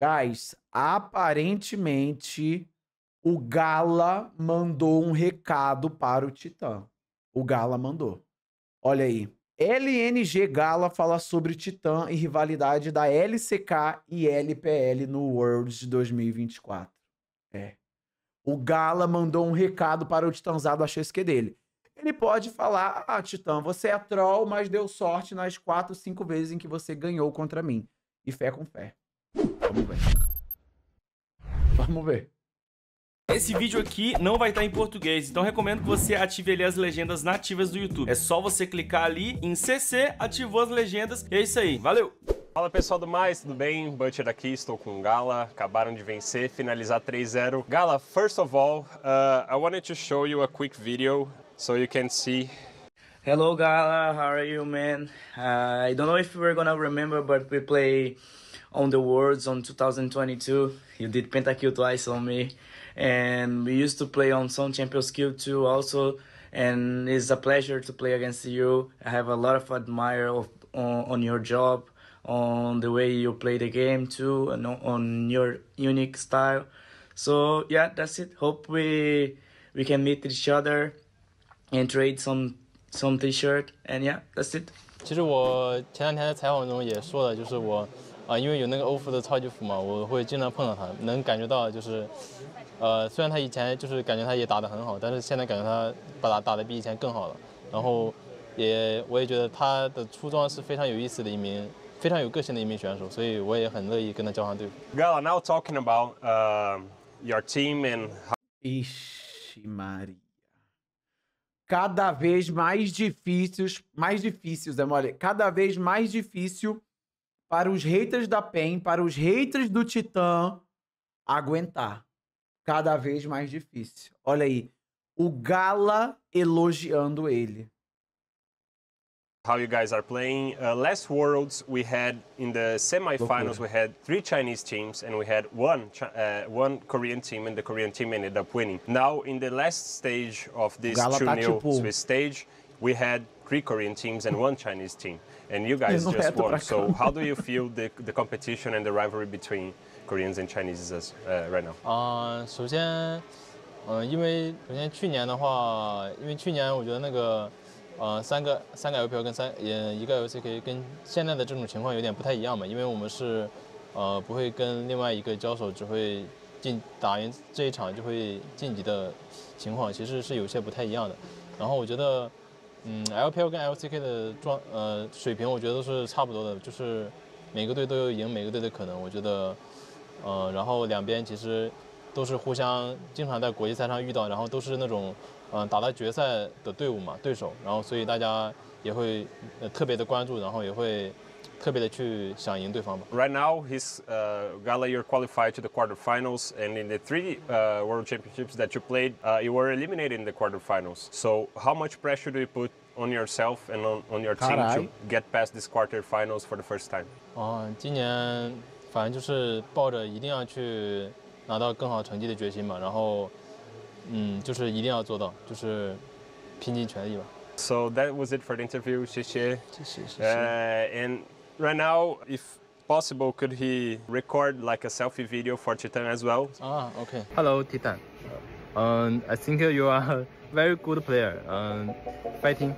Guys, aparentemente o Gala mandou um recado para o Titã. O Gala mandou. Olha aí. LNG Gala fala sobre Titã e rivalidade da LCK e LPL no Worlds de 2024. É. O Gala mandou um recado para o Titãzado a XQ dele. Ele pode falar: Ah, Titã, você é troll, mas deu sorte nas quatro, cinco vezes em que você ganhou contra mim. E fé com fé. Vamos ver. Vamos ver. Esse vídeo aqui não vai estar em português, então recomendo que você ative ali as legendas nativas do YouTube. É só você clicar ali em CC, ativou as legendas e é isso aí. Valeu! Fala pessoal do mais, tudo bem? Butcher aqui, estou com o Gala, acabaram de vencer, finalizar 3-0. Gala, first of all, uh, I wanted to show you a quick video so you can see Hello Gala, how are you man? Uh, I don't know if we're gonna remember but we play on the Worlds on 2022. You did pentakill twice on me and we used to play on some Champions Kill too also and it's a pleasure to play against you. I have a lot of admire of, on, on your job, on the way you play the game too and on your unique style. So yeah, that's it. Hope we we can meet each other and trade some some t-shirt and yeah that's it 其实我前两天在采访中也说了就是我 啊因为有那个欧服的超级服嘛我会经常碰到他能感觉到就是呃虽然他以前就是感觉他也打得很好但是现在感觉他把他打得比以前更好了。然后也我也觉得他的出装是非常有意思的一名非常有个性的一名选手所以我也很乐意跟他交换队服 Gala now talking about uh, your team and Ixi Maria cada vez mais difíceis, mais difíceis, é mole, cada vez mais difícil para os haters da PEN, para os haters do Titã aguentar. Cada vez mais difícil. Olha aí, o Gala elogiando ele. how you guys are playing. Uh, last Worlds we had in the semifinals we had three Chinese teams and we had one uh, one Korean team and the Korean team ended up winning. Now in the last stage of this Gala tá 2 tipo- Swiss stage we had three Korean teams and one Chinese team and you guys just won. So how do you feel the, the competition and the rivalry between Koreans and Chinese as, uh, right now? 啊、首先，嗯、因为首先去年的话，因为去年我觉得那个，呃，三个三个 LPL 跟三也一个 LCK 跟现在的这种情况有点不太一样嘛，因为我们是，呃，不会跟另外一个交手只会进打赢这一场就会晋级的情况，其实是有些不太一样的。然后我觉得，嗯，LPL 跟 LCK 的状呃水平，我觉得都是差不多的，就是每个队都有赢每个队的可能，我觉得。呃，然后两边其实都是互相经常在国际赛上遇到，然后都是那种嗯、打到决赛的队伍嘛，对手，然后所以大家也会呃特别的关注，然后也会特别的去想赢对方吧。 Right now, he's uh, Gala. You're qualified to the quarterfinals, and in the three uh, World Championships that you played, uh, you were eliminated in the quarterfinals. So, how much pressure do you put on yourself and on, on your team Carai. to get past this quarterfinals for the first time? 啊、今年反正就是抱着一定要去拿到更好成绩的决心嘛，然后嗯，就是一定要做到，就是拼尽全力吧。 so that was it for the interview, Xixi. Uh, and right now, if possible, could he record like a selfie video for Titan as well? Ah, okay. Hello, Titan. Um, I think you are a very good player. Um, fighting.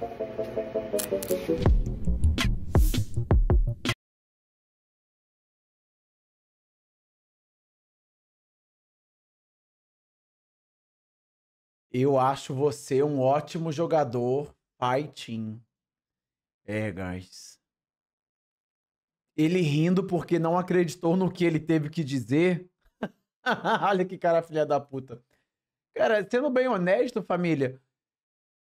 Eu acho você um ótimo jogador fighting. É, guys. Ele rindo porque não acreditou no que ele teve que dizer. Olha que cara filha da puta. Cara, sendo bem honesto, família,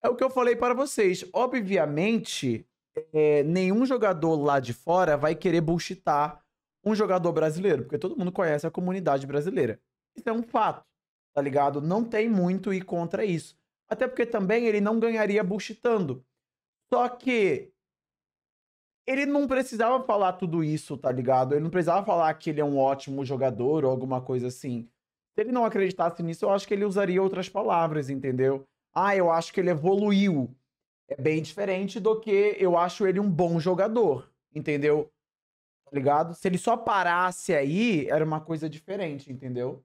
é o que eu falei para vocês. Obviamente, é, nenhum jogador lá de fora vai querer bullshitar um jogador brasileiro, porque todo mundo conhece a comunidade brasileira. Isso é um fato, tá ligado? Não tem muito ir contra isso. Até porque também ele não ganharia bullshitando. Só que ele não precisava falar tudo isso, tá ligado? Ele não precisava falar que ele é um ótimo jogador ou alguma coisa assim. Se ele não acreditasse nisso, eu acho que ele usaria outras palavras, entendeu? Ah, eu acho que ele evoluiu. É bem diferente do que eu acho ele um bom jogador, entendeu? Tá ligado? Se ele só parasse aí, era uma coisa diferente, entendeu?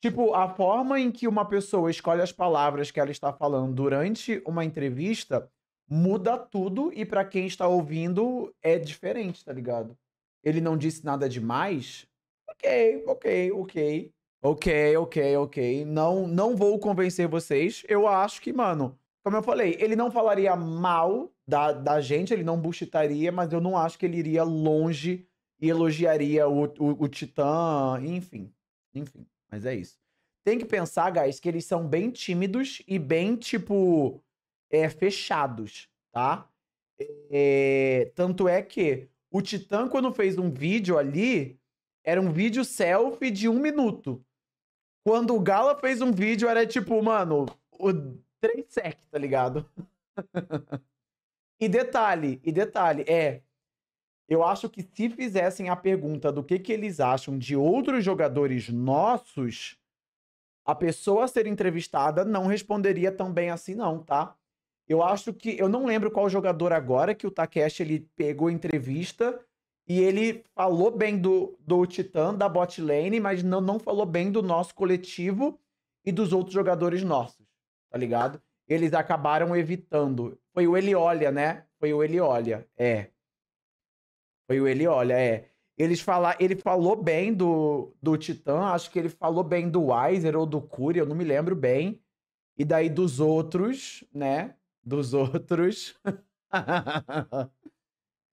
Tipo, a forma em que uma pessoa escolhe as palavras que ela está falando durante uma entrevista muda tudo e para quem está ouvindo é diferente, tá ligado? Ele não disse nada demais. Ok, ok, ok. Ok, ok, ok. Não, não vou convencer vocês. Eu acho que, mano, como eu falei, ele não falaria mal da, da gente, ele não buchitaria, mas eu não acho que ele iria longe e elogiaria o, o, o Titã, enfim. Enfim. Mas é isso. Tem que pensar, guys, que eles são bem tímidos e bem, tipo, é, fechados, tá? É, tanto é que o Titã, quando fez um vídeo ali, era um vídeo selfie de um minuto. Quando o Gala fez um vídeo, era tipo, mano, o 3 sec, tá ligado? e detalhe, e detalhe, é. Eu acho que se fizessem a pergunta do que, que eles acham de outros jogadores nossos, a pessoa a ser entrevistada não responderia tão bem assim, não, tá? Eu acho que. Eu não lembro qual jogador agora que o Takeshi ele pegou entrevista e ele falou bem do, do Titã, da bot lane, mas não, não falou bem do nosso coletivo e dos outros jogadores nossos, tá ligado? Eles acabaram evitando. Foi o Ele Olha, né? Foi o Ele Olha, é. Foi o Ele Olha, é. Eles falar, ele falou bem do, do Titã, acho que ele falou bem do Weiser ou do Cury, eu não me lembro bem. E daí dos outros, né? Dos outros.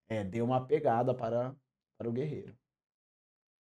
é, deu uma pegada para, para o guerreiro.